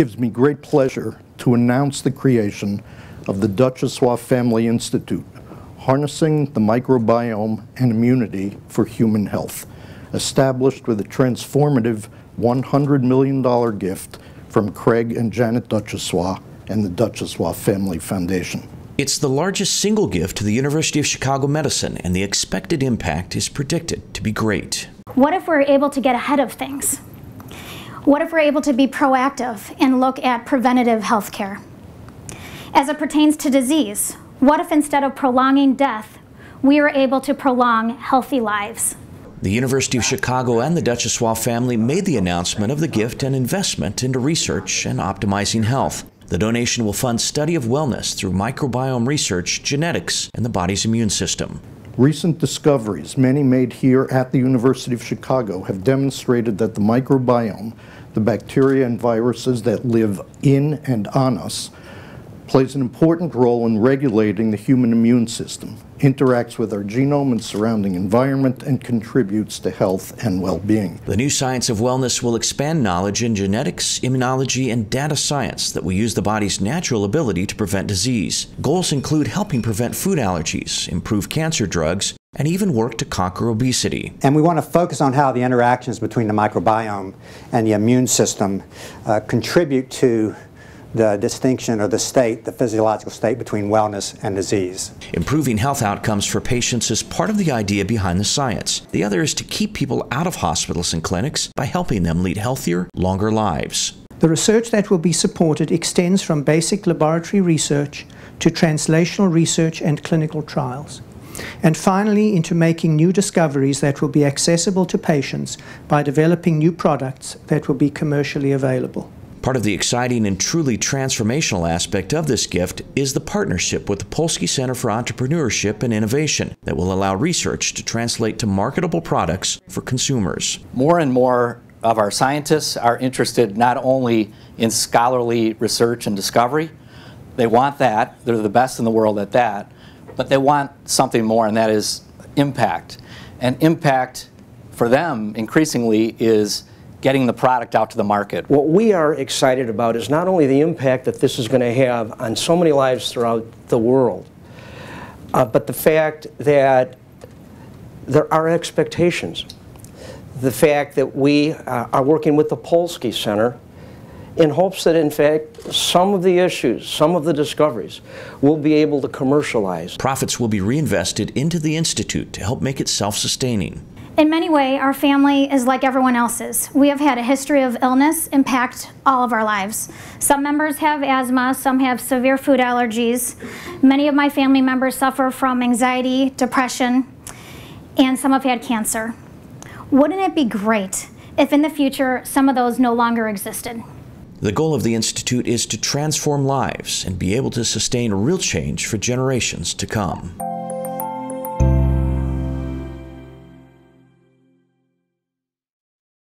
gives me great pleasure to announce the creation of the Duchossois Family Institute, Harnessing the Microbiome and Immunity for Human Health, established with a transformative $100 million gift from Craig and Janet Duchossois and the Duchossois Family Foundation. It's the largest single gift to the University of Chicago Medicine, and the expected impact is predicted to be great. What if we're able to get ahead of things? What if we're able to be proactive and look at preventative health care? As it pertains to disease, what if instead of prolonging death, we were able to prolong healthy lives? The University of Chicago and the Duchossois family made the announcement of the gift and investment into research and optimizing health. The donation will fund study of wellness through microbiome research, genetics, and the body's immune system. Recent discoveries, many made here at the University of Chicago, have demonstrated that the microbiome, the bacteria and viruses that live in and on us, plays an important role in regulating the human immune system, interacts with our genome and surrounding environment, and contributes to health and well-being. The new science of wellness will expand knowledge in genetics, immunology, and data science that will use the body's natural ability to prevent disease. Goals include helping prevent food allergies, improve cancer drugs, and even work to conquer obesity. And we want to focus on how the interactions between the microbiome and the immune system uh, contribute to the distinction or the state, the physiological state between wellness and disease. Improving health outcomes for patients is part of the idea behind the science. The other is to keep people out of hospitals and clinics by helping them lead healthier, longer lives. The research that will be supported extends from basic laboratory research to translational research and clinical trials. And finally, into making new discoveries that will be accessible to patients by developing new products that will be commercially available. Part of the exciting and truly transformational aspect of this gift is the partnership with the Polsky Center for Entrepreneurship and Innovation that will allow research to translate to marketable products for consumers. More and more of our scientists are interested not only in scholarly research and discovery, they want that, they're the best in the world at that, but they want something more, and that is impact. And impact for them increasingly is getting the product out to the market. What we are excited about is not only the impact that this is going to have on so many lives throughout the world, uh, but the fact that there are expectations. The fact that we uh, are working with the Polsky Center in hopes that, in fact, some of the issues, some of the discoveries, will be able to commercialize. Profits will be reinvested into the Institute to help make it self-sustaining. In many ways, our family is like everyone else's. We have had a history of illness impact all of our lives. Some members have asthma, some have severe food allergies. Many of my family members suffer from anxiety, depression, and some have had cancer. Wouldn't it be great if in the future some of those no longer existed? The goal of the Institute is to transform lives and be able to sustain real change for generations to come.